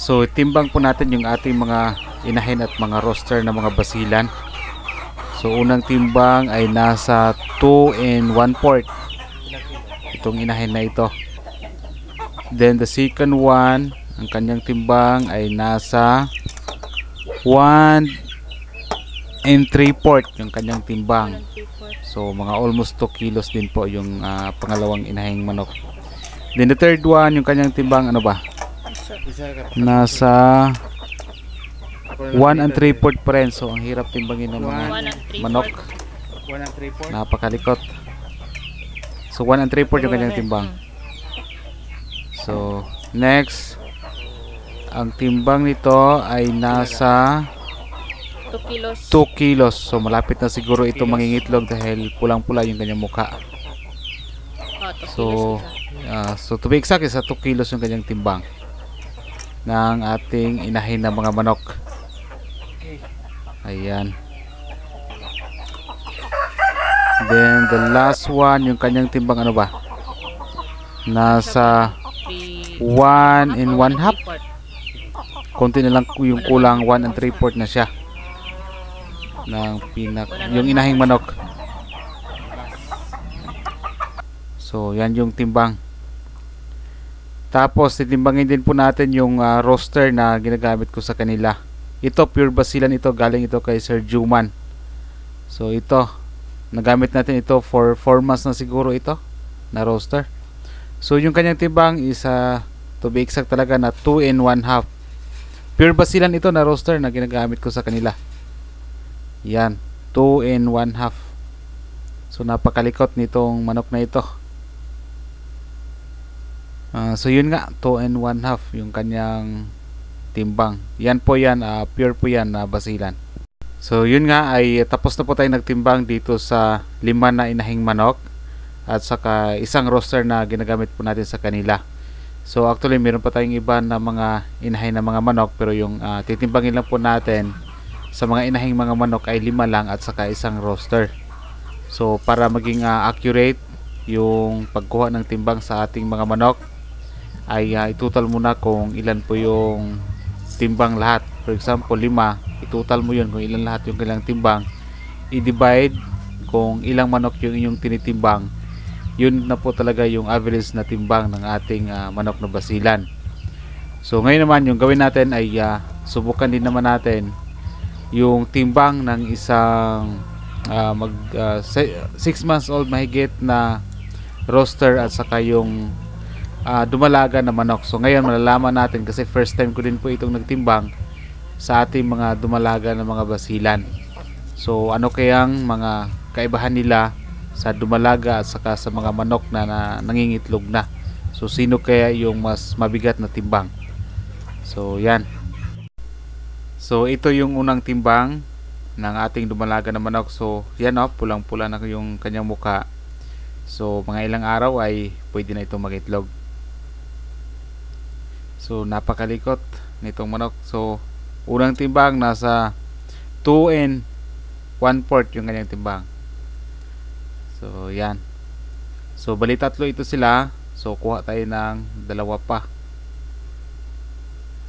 So timbang po natin yung ating mga inahin at mga roster na mga basilan. So unang timbang ay nasa 2 and 1 port. Itong inahin na ito. Then the second one, ang kanyang timbang ay nasa 1 and 3 port yung kanyang timbang. So mga almost 2 kilos din po yung ah, pangalawang inahing manok. Then the third one, yung kanyang timbang ano ba? Nasa 1 and 3 port pa rin. So ang hirap timbangin ng mga manok. fourth. 1 and 3 4. Napakalikot. So 1 and 3 port yung kanyang timbang. So next, ang timbang nito ay nasa 2 kilos. 2 kilos. So malapit na siguro ito mangingitlog dahil pulang-pula yung kanyang mukha. Oh, 2 So, ah, so to be exact, isa 2 kilos yung kanyang timbang ng ating inahin na mga manok. Ayan. Then the last one, yung kanyang timbang ano ba? Nasa Three- 1 and 1 half. fourth. Konti na lang yung kulang 1 and 3 port na siya. Ng pinak yung inahing manok. So, yan yung timbang. Tapos, titimbangin din po natin yung ah, roster na ginagamit ko sa kanila. Ito, pure basilan ito. Galing ito kay Sir Juman. So, ito. Nagamit natin ito for 4 months na siguro ito na roster. So, yung kanyang timbang is ah, to be exact talaga na 2 and 1 half. Pure basilan ito na roster na ginagamit ko sa kanila. Yan. 2 and 1 half. So, napakalikot nitong manok na ito. Ah, so yun nga 2 and 1 half yung kanyang timbang. Yan po yan, ah, pure po yan na basilan. So yun nga ay tapos na po tayo nagtimbang dito sa lima na inahing manok at saka isang roster na ginagamit po natin sa kanila. So actually meron pa tayong iba na mga inahin na mga manok pero yung ah, titimbangin lang po natin sa mga inahing mga manok ay lima lang at saka isang roster. So para maging ah, accurate yung pagkuha ng timbang sa ating mga manok ay uh, itutal mo na kung ilan po yung timbang lahat. For example, 5, itutal mo yun kung ilan lahat yung kailang timbang. I-divide kung ilang manok yung inyong tinitimbang. Yun na po talaga yung average na timbang ng ating ah, manok na basilan. So ngayon naman yung gawin natin ay ah, subukan din naman natin yung timbang ng isang ah, mag 6 months old mahigit na roster at saka yung ah, dumalaga na manok. So ngayon malalaman natin kasi first time ko din po itong nagtimbang sa ating mga dumalaga na mga basilan. So ano kayang mga kaibahan nila sa dumalaga at saka sa mga manok na, na nangingitlog na. So sino kaya yung mas mabigat na timbang? So yan. So ito yung unang timbang ng ating dumalaga na manok. So yan o, pulang-pula na yung kanyang muka. So mga ilang araw ay pwede na itong magitlog. So napakalikot nitong manok. So unang timbang nasa 2 and 1 port yung kanyang timbang. So yan. So bali tatlo ito sila. So kuha tayo ng dalawa pa.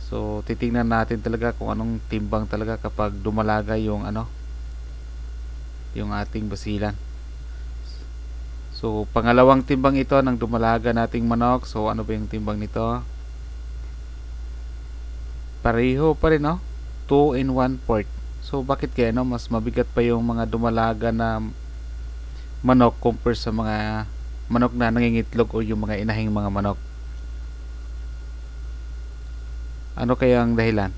So titingnan natin talaga kung anong timbang talaga kapag dumalaga yung ano yung ating basilan. So pangalawang timbang ito ng dumalaga nating manok. So ano ba yung timbang nito? Pareho pa rin no? 2 in 1 port. So bakit kaya no mas mabigat pa yung mga dumalaga na manok compare sa mga manok na nangingitlog o yung mga inahing mga manok? Ano kaya ang dahilan?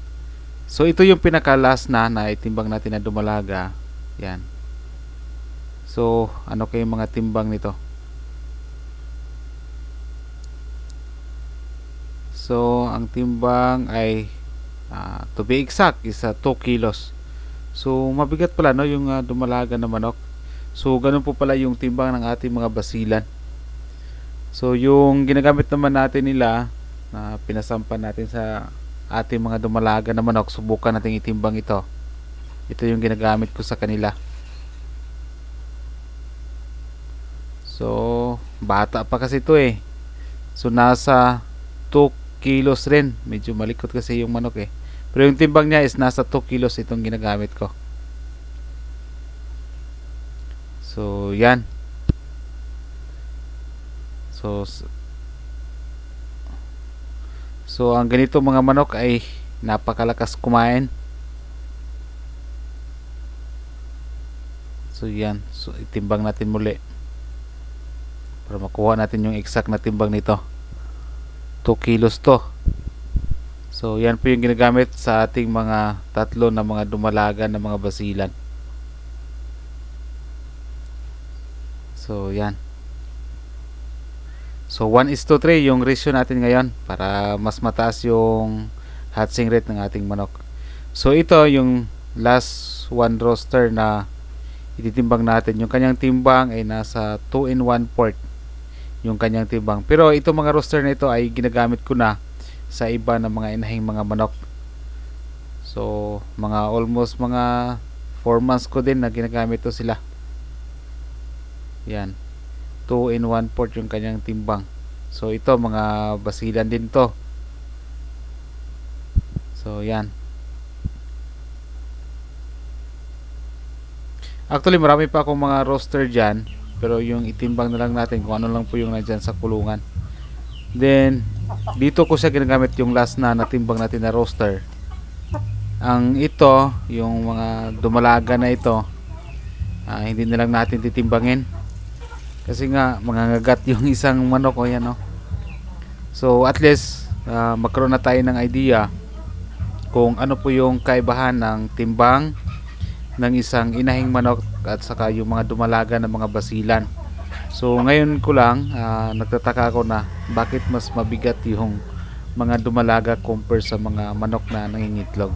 So ito yung pinaka last na na itimbang natin na dumalaga. Yan. So ano kaya yung mga timbang nito? So ang timbang ay ah, to be exact is ah, 2 kilos. So mabigat pala no yung ah, dumalaga na manok. So ganun po pala yung timbang ng ating mga basilan. So yung ginagamit naman natin nila na pinasampan natin sa ating mga dumalaga na manok, subukan natin itimbang ito. Ito yung ginagamit ko sa kanila. So, bata pa kasi ito eh. So, nasa 2 kilos rin. Medyo malikot kasi yung manok eh. Pero yung timbang niya is nasa 2 kilos itong ginagamit ko. So, yan. So, so ang ganito mga manok ay napakalakas kumain. So, yan. So, itimbang natin muli. Para makuha natin yung exact na timbang nito. 2 kilos to. So, yan po yung ginagamit sa ating mga tatlo na mga dumalaga na mga basilan. So, yan. So, 1 is to 3 yung ratio natin ngayon para mas mataas yung hatching rate ng ating manok. So, ito yung last one roster na ititimbang natin. Yung kanyang timbang ay nasa 2 in 1 port yung kanyang timbang. Pero ito mga roster na ito ay ginagamit ko na sa iba ng mga inahing mga manok. So, mga almost mga 4 months ko din na ginagamit to sila. Yan. 2 in 1 port yung kanyang timbang. So, ito mga basilan din to. So, yan. Actually, marami pa akong mga roster dyan. Pero yung itimbang na lang natin kung ano lang po yung nandyan sa kulungan. Then, dito ko siya ginagamit yung last na natimbang natin na roster. Ang ito, yung mga dumalaga na ito, ah, hindi na lang natin titimbangin. Kasi nga, mangangagat yung isang manok o yan, no? So, at least, ah, magkaroon na tayo ng idea kung ano po yung kaibahan ng timbang ng isang inahing manok at saka yung mga dumalaga na mga basilan. So ngayon ko lang ah, nagtataka ako na bakit mas mabigat yung mga dumalaga compare sa mga manok na nangingitlog.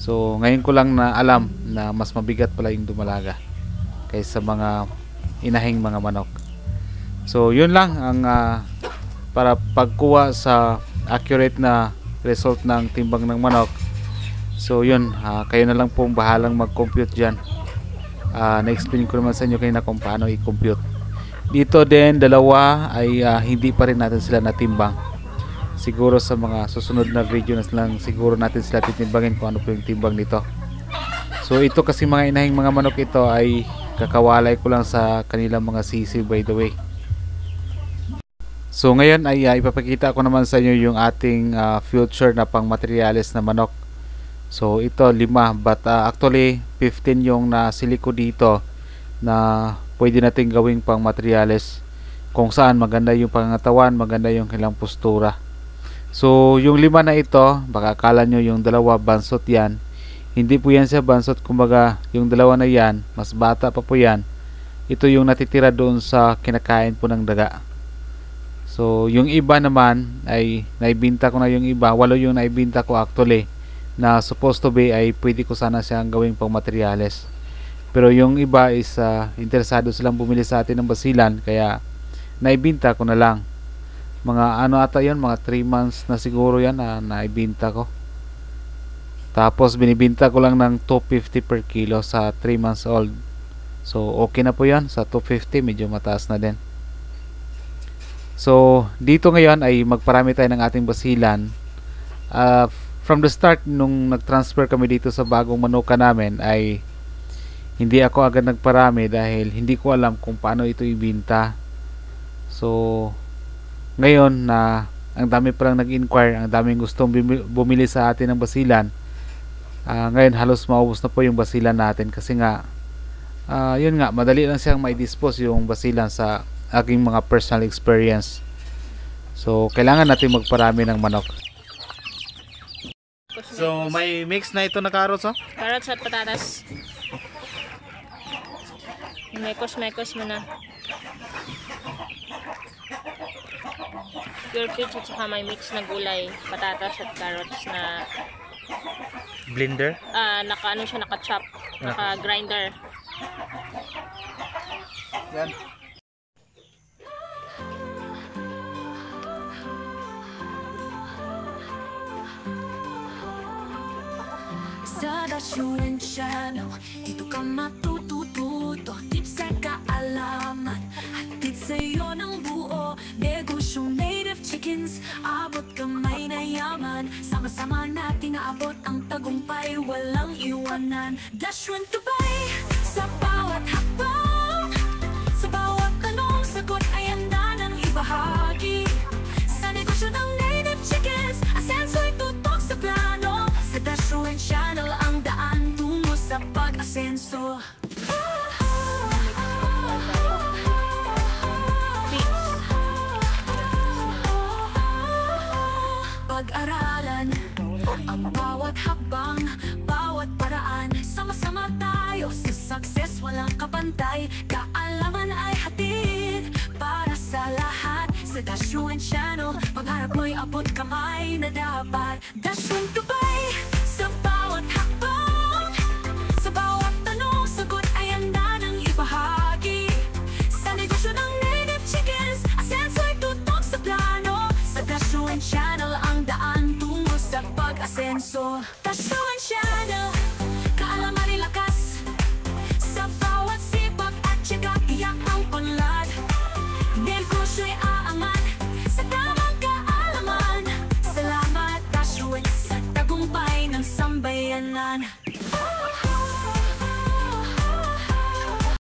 So ngayon ko lang na alam na mas mabigat pala yung dumalaga kaysa mga inahing mga manok. So yun lang ang ah, para pagkuha sa accurate na result ng timbang ng manok So yun, ah, kayo na lang pong bahalang mag-compute dyan. Ah, na-explain ko naman sa inyo kanina kung paano i-compute. Dito din, dalawa ay ah, hindi pa rin natin sila natimbang. Siguro sa mga susunod na video na lang siguro natin sila titimbangin kung ano po yung timbang nito. So ito kasi mga inahing mga manok ito ay kakawalay ko lang sa kanilang mga sisi by the way. So ngayon ay ah, ipapakita ko naman sa inyo yung ating ah, future na pang materials na manok. So ito lima but uh, actually 15 yung nasili ko dito na pwede natin gawing pang materyales kung saan maganda yung pangangatawan, maganda yung kailang postura. So yung lima na ito, baka akala nyo yung dalawa bansot yan. Hindi po yan siya bansot, kumbaga yung dalawa na yan, mas bata pa po yan. Ito yung natitira doon sa kinakain po ng daga. So yung iba naman ay naibinta ko na yung iba, walo yung naibinta ko actually na supposed to be ay pwede ko sana siyang gawing pang materyales. Pero yung iba is uh, interesado silang bumili sa atin ng basilan kaya naibinta ko na lang. Mga ano ata yon mga 3 months na siguro yan na naibinta ko. Tapos binibinta ko lang ng 250 per kilo sa 3 months old. So okay na po yan sa 250 medyo mataas na din. So dito ngayon ay magparami tayo ng ating basilan. Uh, from the start nung nag-transfer kami dito sa bagong manuka namin ay hindi ako agad nagparami dahil hindi ko alam kung paano ito ibinta. So ngayon na ang dami pa lang nag-inquire, ang daming gustong bumili sa atin ng basilan. Uh, ngayon halos maubos na po yung basilan natin kasi nga uh, yun nga madali lang siyang mai-dispose yung basilan sa aking mga personal experience. So kailangan natin magparami ng manok. So, may mix na ito na carrots, oh? Carrots at patatas. Mekos-mekos mo na. Pure peach at saka may mix na gulay. Patatas at carrots na Blender? ah naka ano siya naka-chop, naka-grinder. Yan. sitwasyon siya no, Dito ka matutututo. Tips at kaalaman. Hatid sa'yo ng buo. Negosyong native chickens. Abot kamay na yaman. Sama-sama nating aabot ang tagumpay. Walang iwanan. Dash run to buy Sa bawat hapon success, walang kapantay. Kaalaman ay hatid para sa lahat. Sa Dashuan Channel, pagharap mo'y abot kamay na dapat. Dashuan Dubai, sa bawat hakbang Sa bawat tanong, sagot ay handa ng ibahagi. Sa negosyo ng native chickens, asenso'y tutok sa plano. Sa Dashuan Channel, ang daan tungo sa pag-asenso. Dashuan Channel,